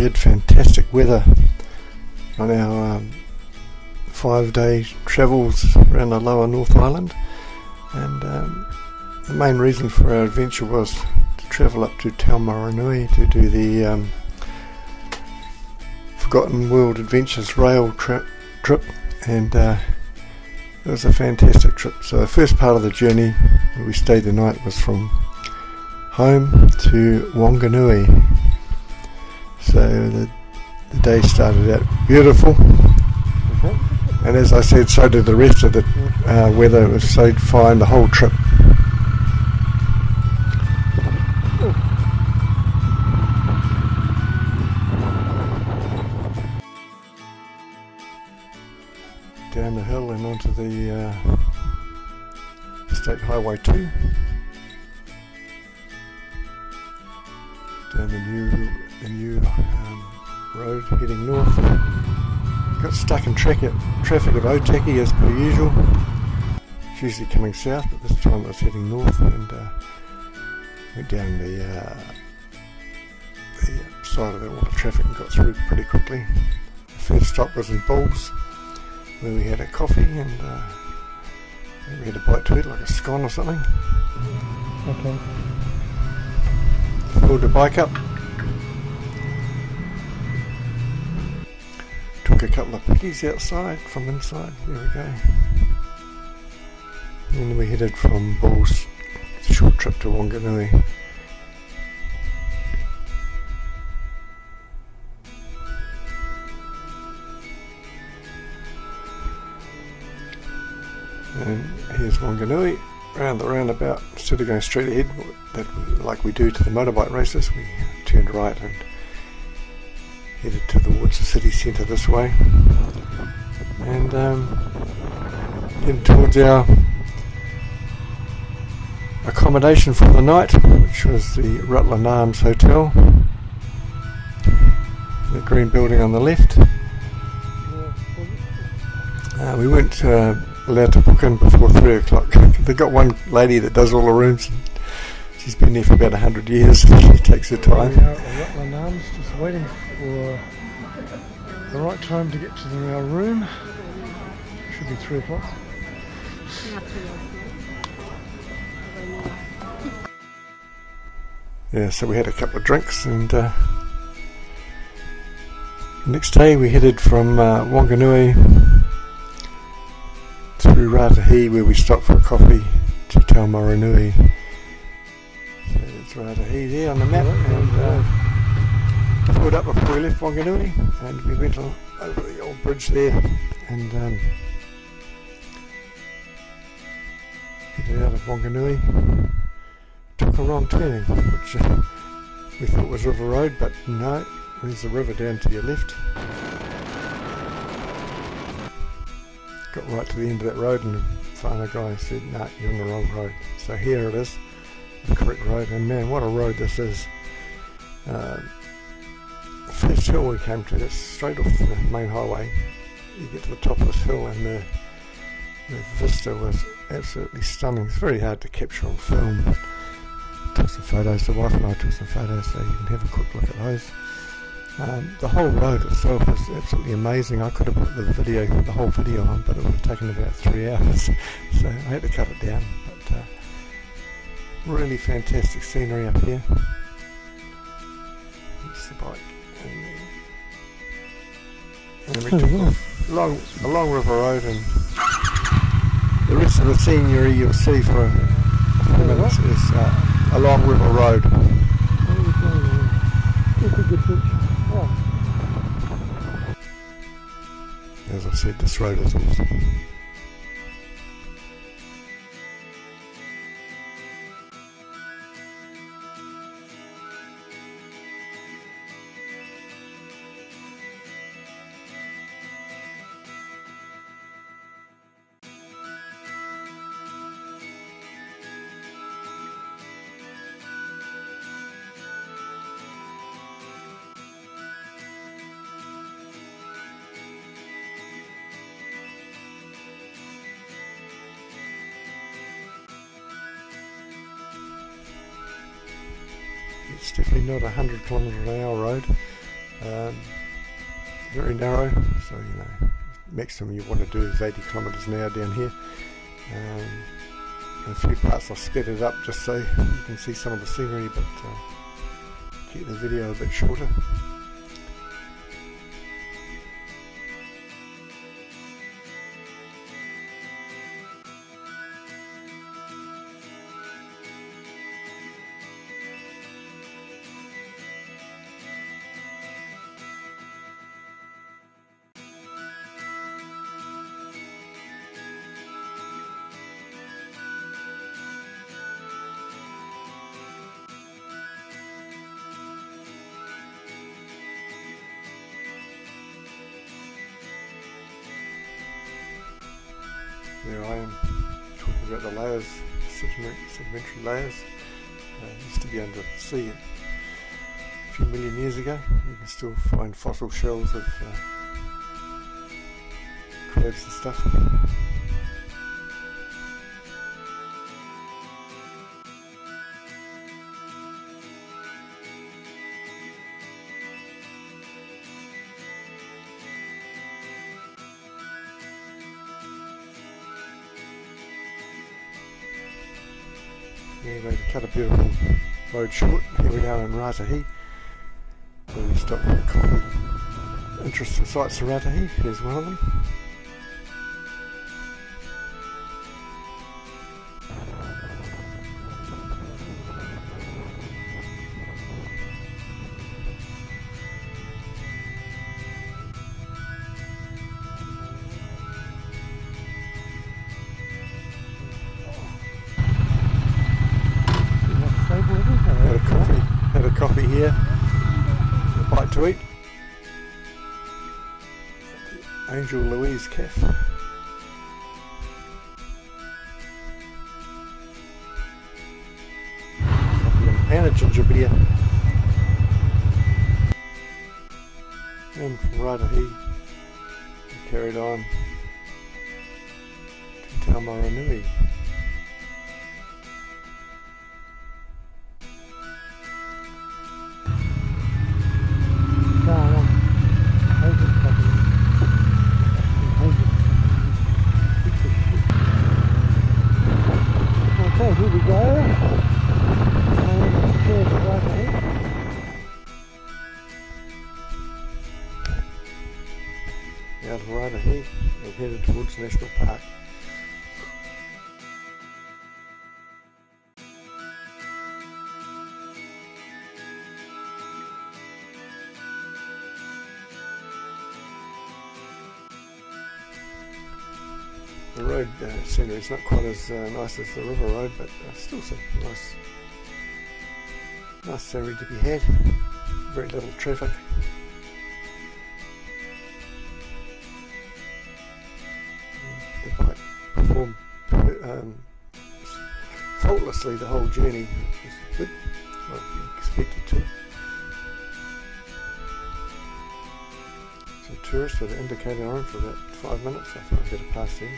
we had fantastic weather on our um, five day travels around the lower North Island and um, the main reason for our adventure was to travel up to Taumarunui to do the um, Forgotten World Adventures rail trip, trip and uh, it was a fantastic trip. So the first part of the journey where we stayed the night was from home to Wanganui. So the, the day started out beautiful and as I said so did the rest of the uh, weather. It was so fine the whole trip. down the hill and onto the uh, State Highway 2. Down the new, the new um, road heading north. Got stuck in traffic, traffic at Otaki as per usual. It's usually coming south, but this time it was heading north and uh, went down the, uh, the side of the water traffic and got through pretty quickly. The first stop was in Bulls where we had a coffee and uh, we had a bite to eat, like a scone or something. Okay. Pulled the bike up. A couple of pickies outside from inside. There we go. And we headed from Bulls, short trip to Wanganui. And here's Wanganui, round the roundabout, instead of going straight ahead, that like we do to the motorbike races, we turned right and headed towards the city centre this way. And um, towards our accommodation for the night, which was the Rutland Arms Hotel, the green building on the left. Uh, we weren't uh, allowed to book in before three o'clock. They've got one lady that does all the rooms. She's been there for about a hundred years. She takes her time. Rutland Arms, just waiting for the right time to get to the, our room. Should be three o'clock. Yeah, so we had a couple of drinks and uh, next day we headed from uh, Wanganui through Raetihi where we stopped for a coffee to Taumarunui. So it's Raetihi there on the map and uh, pulled up before we left Wanganui and we went on over the old bridge there and um, headed out of Wanganui took a wrong turning, which uh, we thought was River Road, but no, there's the river down to your left. Got right to the end of that road, and the farmer guy said, "No, nah, you're on the wrong road." So here it is, the correct road, and man, what a road this is! Uh, first hill we came to, that's straight off the main highway. You get to the top of this hill, and the, the vista was absolutely stunning. It's very hard to capture on film took some photos. The wife and I took some photos, so you can have a quick look at those. Um, the whole road itself is absolutely amazing. I could have put the video, the whole video on, but it would have taken about three hours, so I had to cut it down. But uh, really fantastic scenery up here. It's the bike, and then, and we took off along along River Road, and the rest of the scenery you'll see for a few minutes is. Uh, along River Road. As I said, this road is awesome. It's definitely not a 100 kilometre an hour road. Um, very narrow, so you know, maximum you want to do is 80 kilometres an hour down here. Um, in a few parts I'll sped it up just so you can see some of the scenery, but uh, keep the video a bit shorter. There I am talking about the layers, sedimentary layers. Uh, used to be under the sea a few million years ago. You can still find fossil shells of uh, crabs and stuff. Anyway, to cut a beautiful road short, here we are in Raetihi, where we stopped for coffee. Interesting sights of Raetihi, here's one of them. Coffee here, a bite to eat. Angel Louise Cafe. And a ginger beer. And from Raetihi, we carried on to Taumarunui. Of Raetihi and headed towards National Park. The road uh, scenery is not quite as uh, nice as the river road, but uh, still some nice, nice scenery to be had. Very little traffic. Faultlessly the whole journey, was good, like you expected to. Some tourists with an indicator on for about five minutes. I thought I'd better pass them.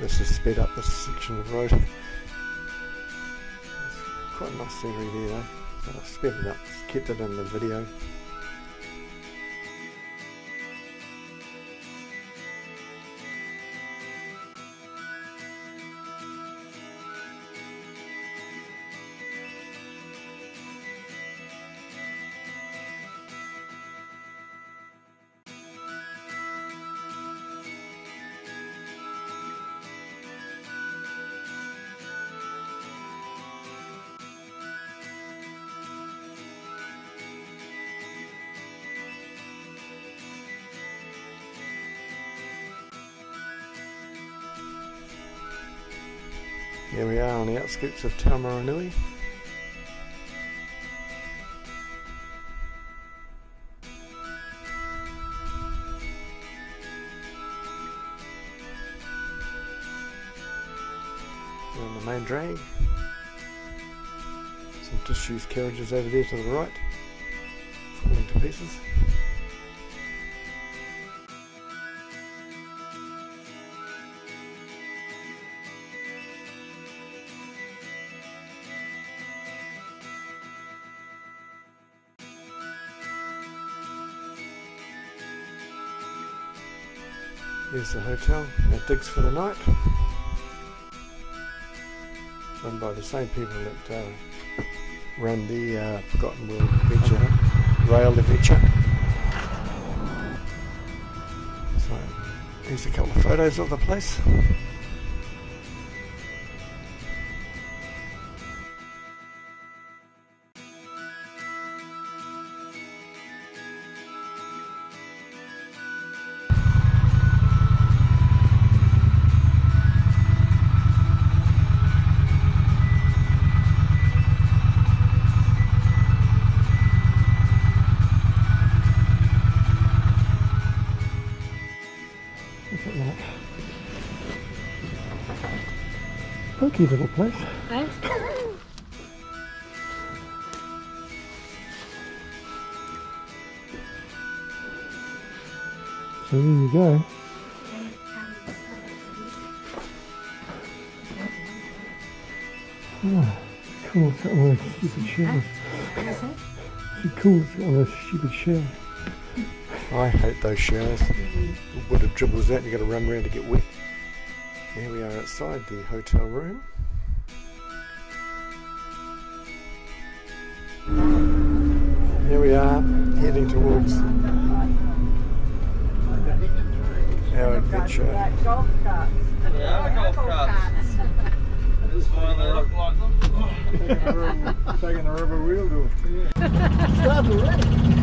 Let's just speed up this section of road. It's quite a nice scenery there though. So I sped it up, kept it in the video. Here we are on the outskirts of Taumarunui. On the main drag. Some disused carriages over there to the right, falling to pieces. Here's the hotel at Digs for the night. Run by the same people that uh, run the uh, Forgotten World Adventure Rail Adventure. So here's a couple of photos of the place. Spooky little place. Eh? So there you go. Oh, cool. It's got one of those stupid shells. It's cool. It's got one of those stupid shells. I hate those showers. The water dribbles out, you got to run around to get wet. Here we are outside the hotel room. Here we are heading towards our adventure. golf carts. Yeah, golf carts. This one they look like them. Taking the rubber wheel to Here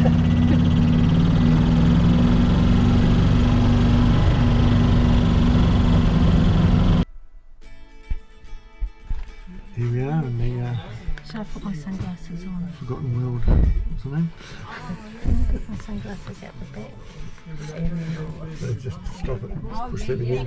Forgotten World. What's the name? Put my sunglasses at the back. So just stop it. Just push that again.